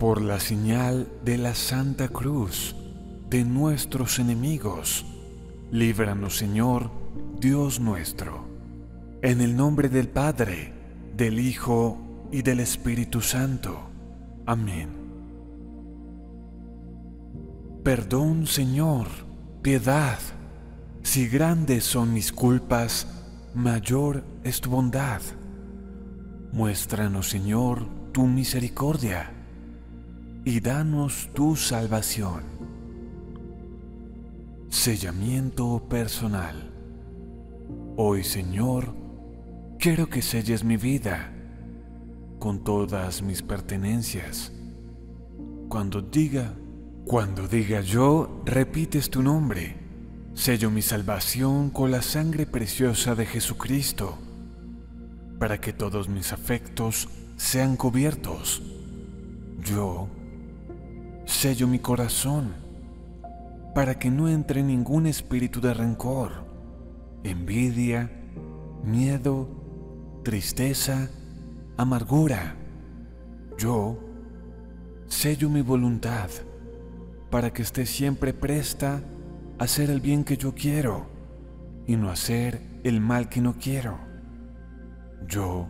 por la señal de la Santa Cruz de nuestros enemigos. Líbranos, Señor, Dios nuestro. En el nombre del Padre, del Hijo y del Espíritu Santo. Amén. Perdón, Señor, piedad. Si grandes son mis culpas, mayor es tu bondad. Muéstranos, Señor, tu misericordia y danos tu salvación. Sellamiento personal. Hoy, Señor, quiero que selles mi vida con todas mis pertenencias. Cuando diga, cuando diga yo, repites tu nombre. Sello mi salvación con la sangre preciosa de Jesucristo, para que todos mis afectos sean cubiertos. Yo sello mi corazón para que no entre ningún espíritu de rencor, envidia, miedo, tristeza, amargura. Yo sello mi voluntad para que esté siempre presta a hacer el bien que yo quiero y no hacer el mal que no quiero. Yo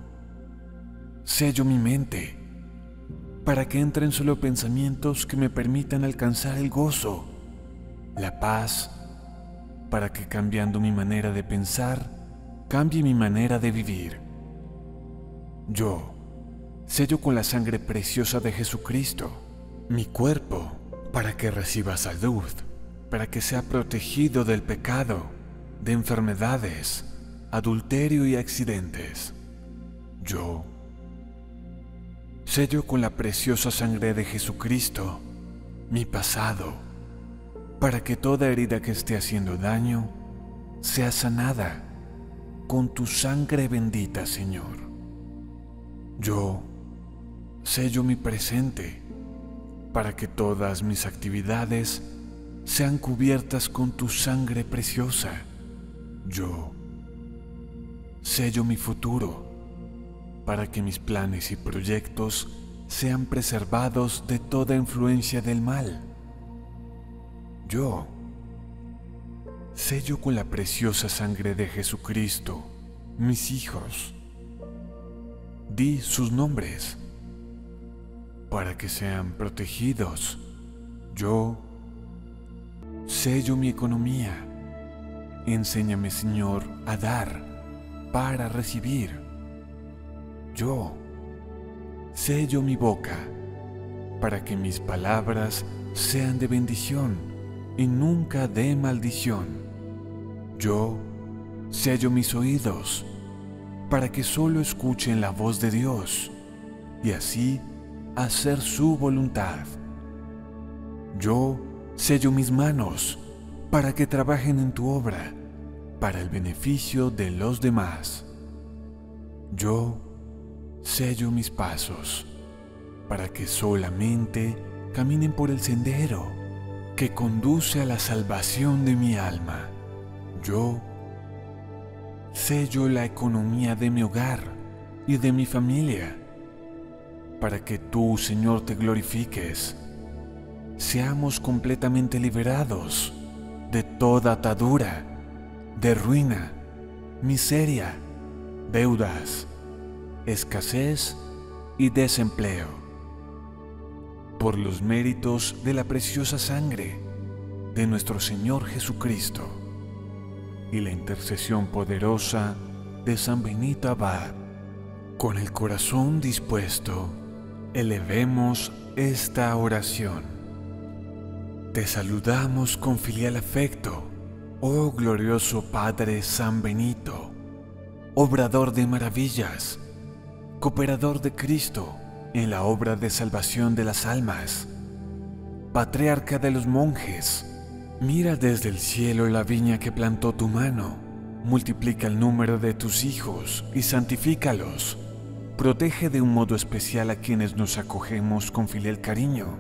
sello mi mente para que entren solo pensamientos que me permitan alcanzar el gozo, la paz, para que cambiando mi manera de pensar, cambie mi manera de vivir. Yo sello con la sangre preciosa de Jesucristo mi cuerpo para que reciba salud, para que sea protegido del pecado, de enfermedades, adulterio y accidentes. Yo sello con la preciosa sangre de Jesucristo mi pasado, para que toda herida que esté haciendo daño sea sanada con tu sangre bendita, Señor. Yo sello mi presente, para que todas mis actividades sean cubiertas con tu sangre preciosa. Yo sello mi futuro, para que mis planes y proyectos sean preservados de toda influencia del mal. Yo sello con la preciosa sangre de Jesucristo mis hijos. Di sus nombres para que sean protegidos. Yo sello mi economía. Enséñame, Señor, a dar para recibir yo sello mi boca para que mis palabras sean de bendición y nunca de maldición. Yo sello mis oídos para que solo escuchen la voz de Dios y así hacer su voluntad. Yo sello mis manos para que trabajen en tu obra para el beneficio de los demás. Yo sello mis pasos para que solamente caminen por el sendero que conduce a la salvación de mi alma. Yo sello la economía de mi hogar y de mi familia para que tú, Señor, te glorifiques. Seamos completamente liberados de toda atadura, de ruina, miseria, deudas, escasez y desempleo. Por los méritos de la preciosa sangre de nuestro Señor Jesucristo y la intercesión poderosa de San Benito Abad, con el corazón dispuesto, elevemos esta oración. Te saludamos con filial afecto, oh glorioso Padre San Benito, obrador de maravillas, cooperador de Cristo en la obra de salvación de las almas, patriarca de los monjes, mira desde el cielo la viña que plantó tu mano, multiplica el número de tus hijos y santifícalos, protege de un modo especial a quienes nos acogemos con filial cariño,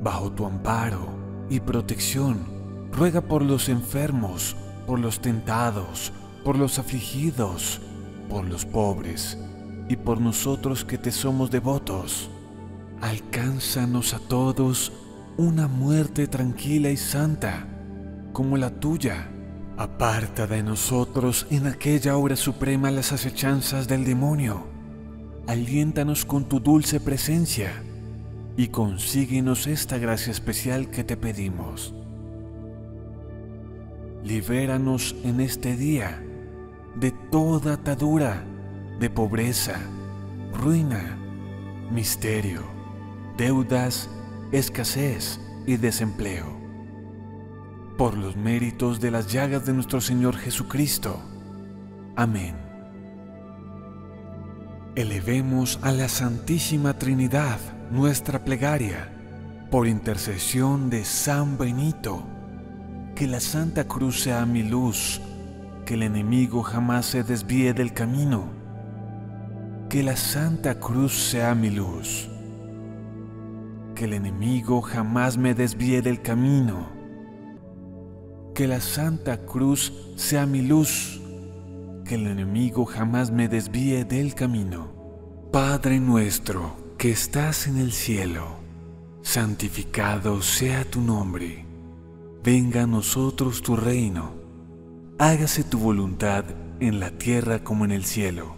bajo tu amparo y protección, ruega por los enfermos, por los tentados, por los afligidos, por los pobres, y por nosotros que te somos devotos. alcánzanos a todos una muerte tranquila y santa como la tuya. Aparta de nosotros en aquella hora suprema las acechanzas del demonio. Aliéntanos con tu dulce presencia y consíguenos esta gracia especial que te pedimos. Libéranos en este día de toda atadura de pobreza, ruina, misterio, deudas, escasez y desempleo. Por los méritos de las llagas de nuestro Señor Jesucristo. Amén. Elevemos a la Santísima Trinidad nuestra plegaria por intercesión de San Benito. Que la Santa Cruz sea mi luz, que el enemigo jamás se desvíe del camino que la Santa Cruz sea mi luz. Que el enemigo jamás me desvíe del camino. Que la Santa Cruz sea mi luz. Que el enemigo jamás me desvíe del camino. Padre nuestro que estás en el cielo, santificado sea tu nombre. Venga a nosotros tu reino. Hágase tu voluntad en la tierra como en el cielo.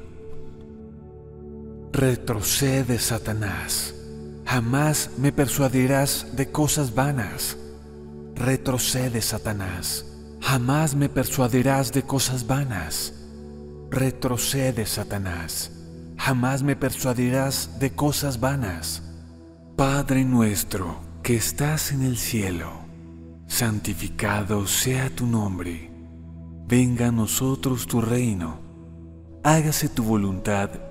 Retrocede, Satanás. Jamás me persuadirás de cosas vanas. Retrocede, Satanás. Jamás me persuadirás de cosas vanas. Retrocede, Satanás. Jamás me persuadirás de cosas vanas. Padre nuestro que estás en el cielo, santificado sea tu nombre. Venga a nosotros tu reino. Hágase tu voluntad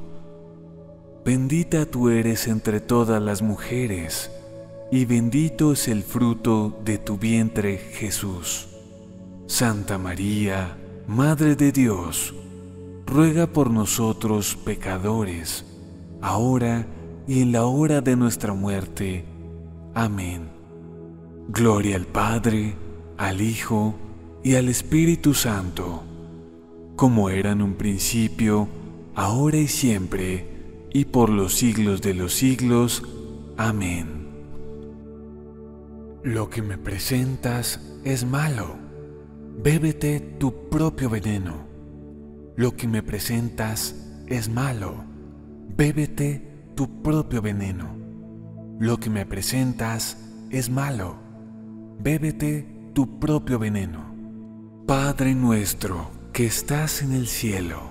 Bendita tú eres entre todas las mujeres, y bendito es el fruto de tu vientre Jesús. Santa María, Madre de Dios, ruega por nosotros pecadores, ahora y en la hora de nuestra muerte. Amén. Gloria al Padre, al Hijo y al Espíritu Santo, como era en un principio, ahora y siempre, y por los siglos de los siglos. Amén. Lo que me presentas es malo. Bébete tu propio veneno. Lo que me presentas es malo. Bébete tu propio veneno. Lo que me presentas es malo. Bébete tu propio veneno. Padre nuestro que estás en el cielo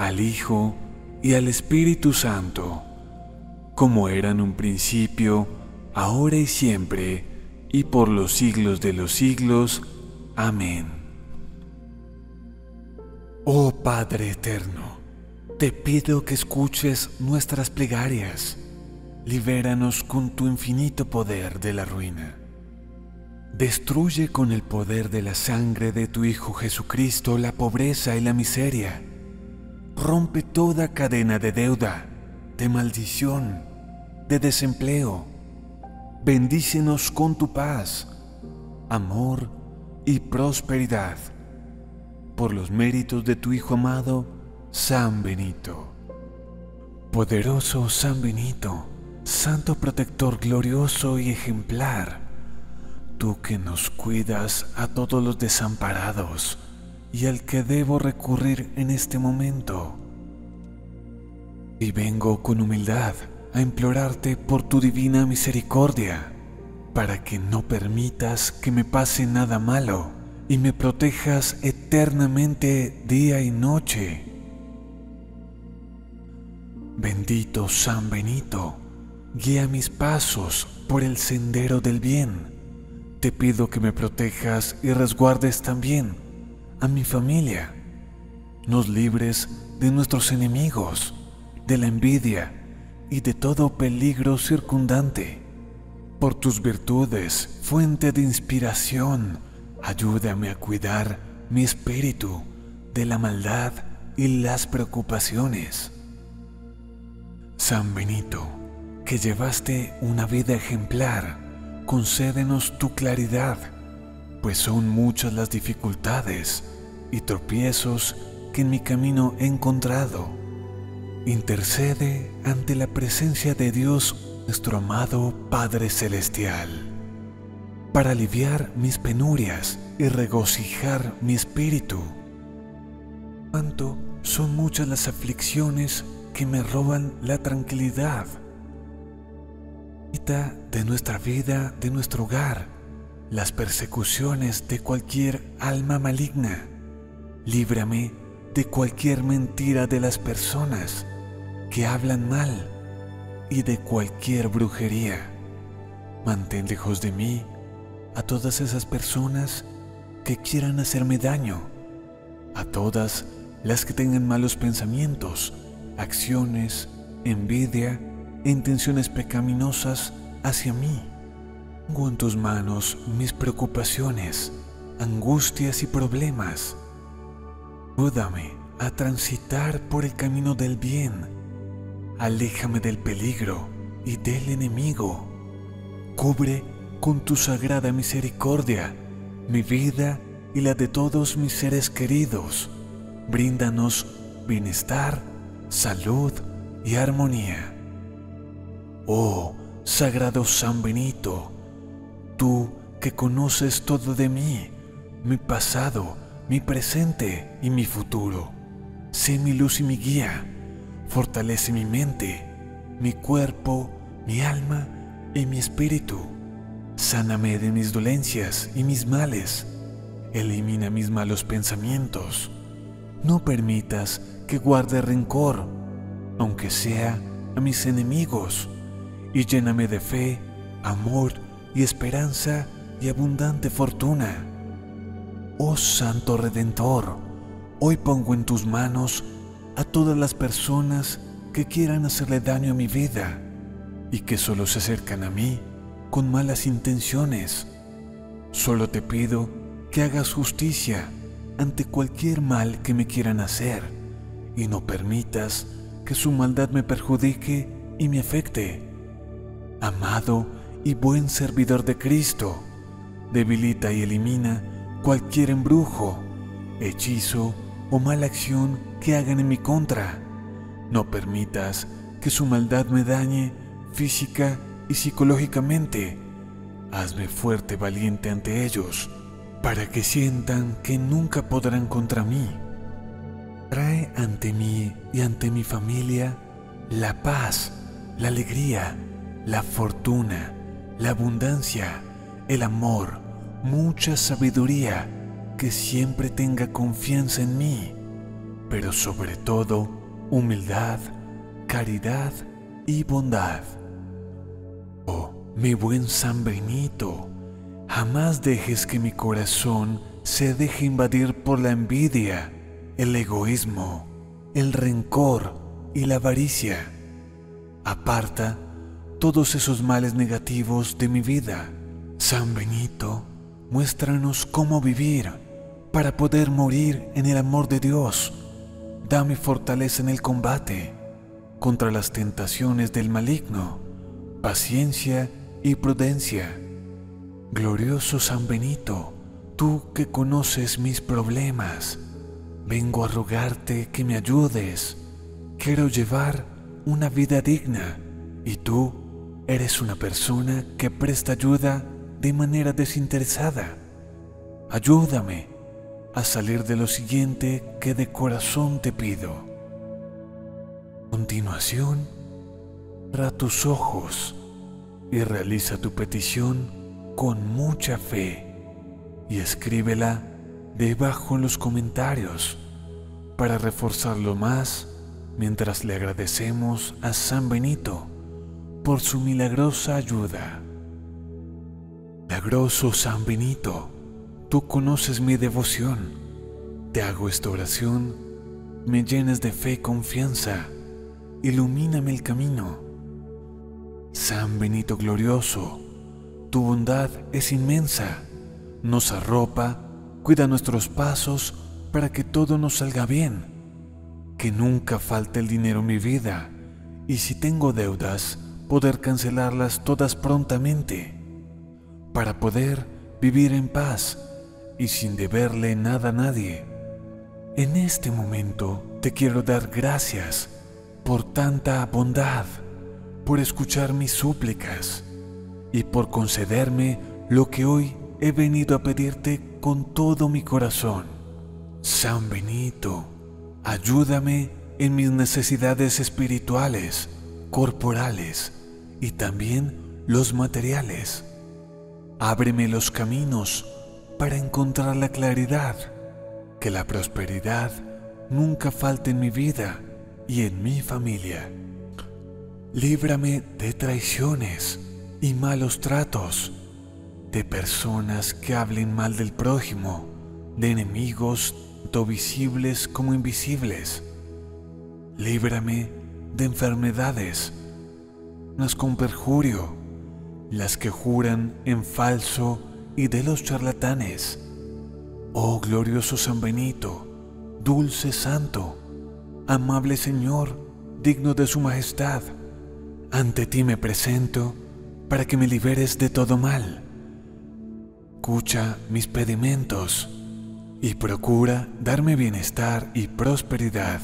al Hijo y al Espíritu Santo, como era en un principio, ahora y siempre, y por los siglos de los siglos. Amén. Oh Padre Eterno, te pido que escuches nuestras plegarias. Libéranos con tu infinito poder de la ruina. Destruye con el poder de la sangre de tu Hijo Jesucristo la pobreza y la miseria. Rompe toda cadena de deuda, de maldición, de desempleo bendícenos con tu paz, amor y prosperidad, por los méritos de tu Hijo amado, San Benito. Poderoso San Benito, Santo Protector glorioso y ejemplar, tú que nos cuidas a todos los desamparados y al que debo recurrir en este momento. Y vengo con humildad a implorarte por tu divina misericordia, para que no permitas que me pase nada malo y me protejas eternamente día y noche. Bendito San Benito, guía mis pasos por el sendero del bien. Te pido que me protejas y resguardes también a mi familia. Nos libres de nuestros enemigos, de la envidia, y de todo peligro circundante. Por tus virtudes, fuente de inspiración, ayúdame a cuidar mi espíritu de la maldad y las preocupaciones. San Benito, que llevaste una vida ejemplar, concédenos tu claridad, pues son muchas las dificultades y tropiezos que en mi camino he encontrado intercede ante la presencia de Dios nuestro amado Padre Celestial, para aliviar mis penurias y regocijar mi espíritu. Cuánto son muchas las aflicciones que me roban la tranquilidad. Quita de nuestra vida, de nuestro hogar, las persecuciones de cualquier alma maligna. Líbrame de cualquier mentira de las personas que hablan mal y de cualquier brujería. Mantén lejos de mí a todas esas personas que quieran hacerme daño, a todas las que tengan malos pensamientos, acciones, envidia e intenciones pecaminosas hacia mí. Pongo en tus manos mis preocupaciones, angustias y problemas. Ayúdame a transitar por el camino del bien aléjame del peligro y del enemigo. Cubre con tu sagrada misericordia mi vida y la de todos mis seres queridos. Bríndanos bienestar, salud y armonía. Oh, sagrado San Benito, tú que conoces todo de mí, mi pasado, mi presente y mi futuro, sé mi luz y mi guía Fortalece mi mente, mi cuerpo, mi alma y mi espíritu. Sáname de mis dolencias y mis males. Elimina mis malos pensamientos. No permitas que guarde rencor, aunque sea a mis enemigos, y lléname de fe, amor y esperanza y abundante fortuna. Oh Santo Redentor, hoy pongo en tus manos a todas las personas que quieran hacerle daño a mi vida y que solo se acercan a mí con malas intenciones. Solo te pido que hagas justicia ante cualquier mal que me quieran hacer y no permitas que su maldad me perjudique y me afecte. Amado y buen servidor de Cristo, debilita y elimina cualquier embrujo, hechizo o mala acción que hagan en mi contra. No permitas que su maldad me dañe física y psicológicamente. Hazme fuerte, valiente ante ellos, para que sientan que nunca podrán contra mí. Trae ante mí y ante mi familia la paz, la alegría, la fortuna, la abundancia, el amor, mucha sabiduría, que siempre tenga confianza en mí, pero sobre todo humildad, caridad y bondad. Oh, mi buen San Benito, jamás dejes que mi corazón se deje invadir por la envidia, el egoísmo, el rencor y la avaricia. Aparta todos esos males negativos de mi vida. San Benito, muéstranos cómo vivir para poder morir en el amor de Dios. Dame fortaleza en el combate contra las tentaciones del maligno, paciencia y prudencia. Glorioso San Benito, tú que conoces mis problemas, vengo a rogarte que me ayudes. Quiero llevar una vida digna y tú eres una persona que presta ayuda de manera desinteresada. Ayúdame a salir de lo siguiente que de corazón te pido. Continuación, ra tus ojos y realiza tu petición con mucha fe y escríbela debajo en los comentarios para reforzarlo más mientras le agradecemos a San Benito por su milagrosa ayuda. Milagroso San Benito, tú conoces mi devoción. Te hago esta oración, me llenes de fe y confianza, ilumíname el camino. San Benito glorioso, tu bondad es inmensa, nos arropa, cuida nuestros pasos para que todo nos salga bien, que nunca falte el dinero en mi vida y si tengo deudas, poder cancelarlas todas prontamente, para poder vivir en paz y sin deberle nada a nadie. En este momento te quiero dar gracias por tanta bondad, por escuchar mis súplicas y por concederme lo que hoy he venido a pedirte con todo mi corazón. San Benito, ayúdame en mis necesidades espirituales, corporales, y también los materiales. Ábreme los caminos para encontrar la claridad, que la prosperidad nunca falte en mi vida y en mi familia. Líbrame de traiciones y malos tratos, de personas que hablen mal del prójimo, de enemigos tanto visibles como invisibles. Líbrame de enfermedades las con perjurio, las que juran en falso y de los charlatanes. Oh glorioso San Benito, dulce santo, amable Señor, digno de su majestad, ante ti me presento para que me liberes de todo mal. Escucha mis pedimentos y procura darme bienestar y prosperidad.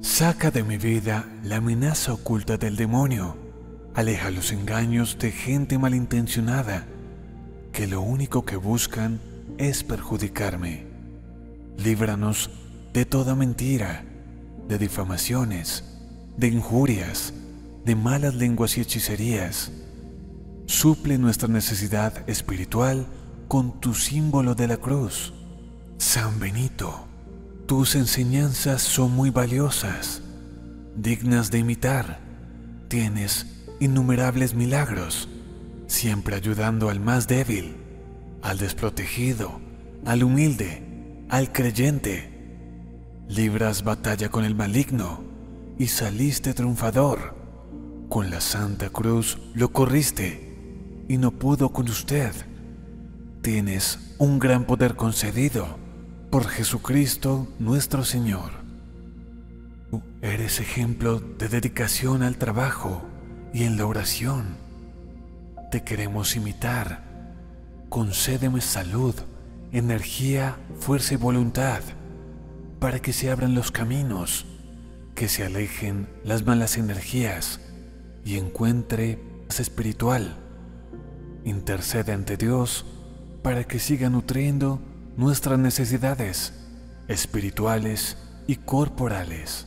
Saca de mi vida la amenaza oculta del demonio. Aleja los engaños de gente malintencionada que lo único que buscan es perjudicarme. Líbranos de toda mentira, de difamaciones, de injurias, de malas lenguas y hechicerías. Suple nuestra necesidad espiritual con tu símbolo de la cruz. San Benito. Tus enseñanzas son muy valiosas, dignas de imitar. Tienes innumerables milagros, siempre ayudando al más débil, al desprotegido, al humilde, al creyente. Libras batalla con el maligno y saliste triunfador. Con la Santa Cruz lo corriste y no pudo con usted. Tienes un gran poder concedido por Jesucristo nuestro Señor. Eres ejemplo de dedicación al trabajo y en la oración. Te queremos imitar. Concédeme salud, energía, fuerza y voluntad para que se abran los caminos, que se alejen las malas energías y encuentre paz espiritual. intercede ante Dios para que siga nutriendo nuestras necesidades espirituales y corporales.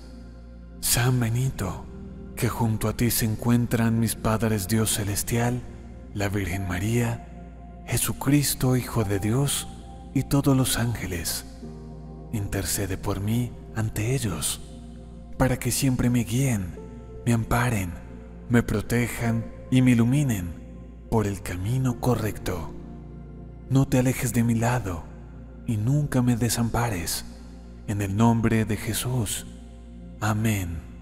San Benito, que junto a ti se encuentran mis padres Dios Celestial, la Virgen María, Jesucristo Hijo de Dios y todos los ángeles, intercede por mí ante ellos, para que siempre me guíen, me amparen, me protejan y me iluminen por el camino correcto. No te alejes de mi lado y nunca me desampares. En el nombre de Jesús. Amén.